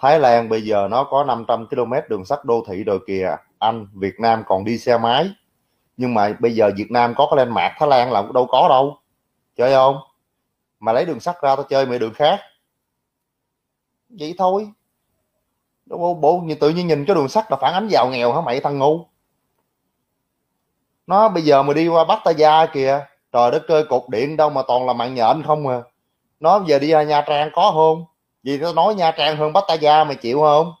Thái Lan bây giờ nó có 500 km đường sắt đô thị rồi kìa. Anh, Việt Nam còn đi xe máy. Nhưng mà bây giờ Việt Nam có cái lên mạc Thái Lan là đâu có đâu. Chơi không? Mà lấy đường sắt ra tao chơi mày đường khác. Vậy thôi. Đúng không? Bố như tự nhiên nhìn cái đường sắt là phản ánh giàu nghèo hả mày, thằng ngu? Nó bây giờ mà đi qua Pattaya kìa, trời đất ơi, cột điện đâu mà toàn là mạng nhện không à. Nó giờ đi ra Nha Trang có không? Vì tao nói Nha Trang hơn Pattaya mày chịu không?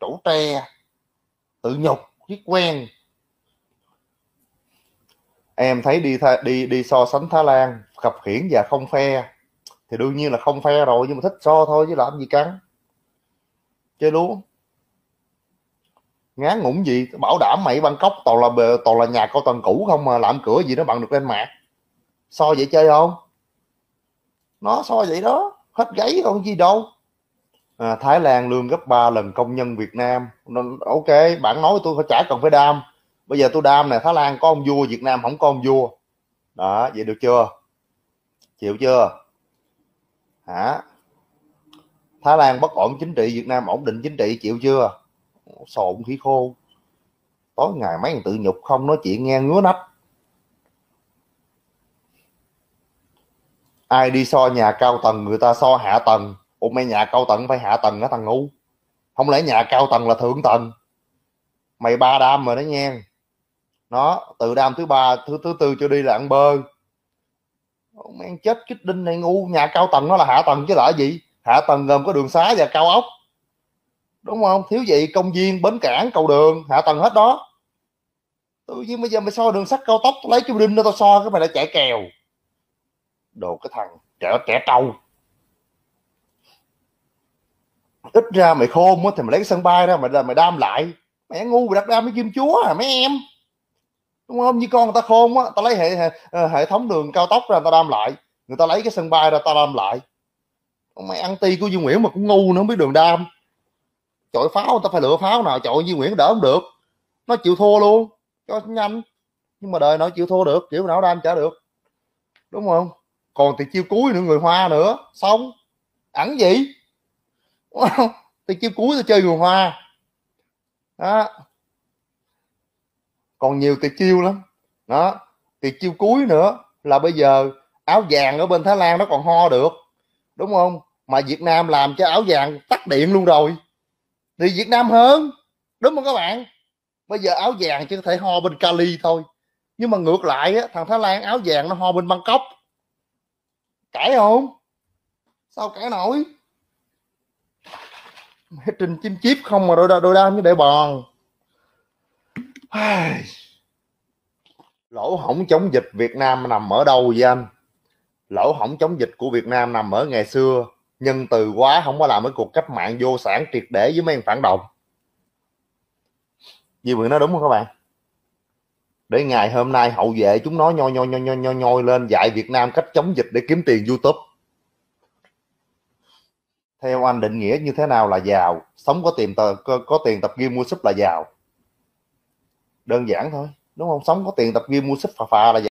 Chủ tre, tự nhục, biết quen. Em thấy đi đi đi so sánh Thái Lan khập khiển và không phe. Thì đương nhiên là không phe rồi, nhưng mà thích so thôi, chứ làm gì cắn. Chơi luôn ngán ngủng gì, bảo đảm mày Bangkok, toàn là toàn là nhà cao tầng cũ không mà làm cửa gì nó bằng được lên mạc so vậy chơi không? Nó so vậy đó hết gáy còn gì đâu. À, Thái Lan lương gấp 3 lần công nhân Việt Nam. Ok bạn nói tôi phải trả cần phải đam. Bây giờ tôi đam này Thái Lan có ông vua Việt Nam không có ông vua. Đó vậy được chưa? Chịu chưa? Hả? Thái Lan bất ổn chính trị Việt Nam ổn định chính trị chịu chưa? Sồn khí khô. Tối ngày mấy thằng tự nhục không nói chuyện nghe ngứa nách. Ai đi so nhà cao tầng, người ta so hạ tầng. Ủa, mày nhà cao tầng phải hạ tầng á, thằng ngu. Không lẽ nhà cao tầng là thượng tầng? Mày ba đam rồi đó nha. Nó, từ đam thứ ba, thứ thứ tư cho đi là ăn bơ. Mẹ chết kích đinh này ngu. Nhà cao tầng nó là hạ tầng chứ là gì? Hạ tầng gồm có đường xá và cao ốc. Đúng không? Thiếu gì? Công viên, bến cảng, cầu đường. Hạ tầng hết đó. Tự nhiên bây giờ mày so đường sắt cao tốc, lấy cái đinh nó tao so, cái mày lại chạy kèo đồ cái thằng trẻ trẻ trâu. Ít ra mày khôn á thì mày lấy cái sân bay ra mày mày đam lại. Mẹ ngu mày đặt đam với kim chúa à mấy em? Đúng không? Như con người ta khôn á ta lấy hệ, hệ, ờ, hệ thống đường cao tốc ra ta đam lại. Người ta lấy cái sân bay ra ta đam lại. Mày ăn ti của Duy Nguyễn mà cũng ngu nữa không biết đường đam. Chọi pháo người ta phải lựa pháo nào chọi Duy Nguyễn đỡ không được. Nó chịu thua luôn cho nhanh. Nhưng mà đời nó chịu thua được kiểu nào đam trả được. Đúng không? Còn thì chiêu cuối nữa người hoa nữa. Xong. Ẩn gì? Thì chiêu cuối tôi chơi người hoa. Đó. Còn nhiều tiệt chiêu lắm. Đó. Tiệt chiêu cuối nữa là bây giờ áo vàng ở bên Thái Lan nó còn ho được. Đúng không? Mà Việt Nam làm cho áo vàng tắt điện luôn rồi. Thì Việt Nam hơn. Đúng không các bạn? Bây giờ áo vàng chỉ có thể ho bên Cali thôi. Nhưng mà ngược lại á, thằng Thái Lan áo vàng nó ho bên Bangkok cãi không? Sao cãi nổi? Trình chim chip không mà đôi đôi đam như để bòn. Lỗ hổng chống dịch Việt Nam nằm ở đâu vậy anh? Lỗ hổng chống dịch của Việt Nam nằm ở ngày xưa, nhân từ quá không có làm cái cuộc cách mạng vô sản triệt để với mấy phản động. Di vừa nói đúng không các bạn? Để ngày hôm nay hậu vệ chúng nó nhoi nhoi nhoi nhoi nhoi, nhoi lên dạy Việt Nam cách chống dịch để kiếm tiền YouTube. Theo anh định nghĩa như thế nào là giàu? Sống có tiền tờ, có, có tiền tập gym mua súp là giàu. Đơn giản thôi đúng không? Sống có tiền tập gym mua súp phà phà là giàu.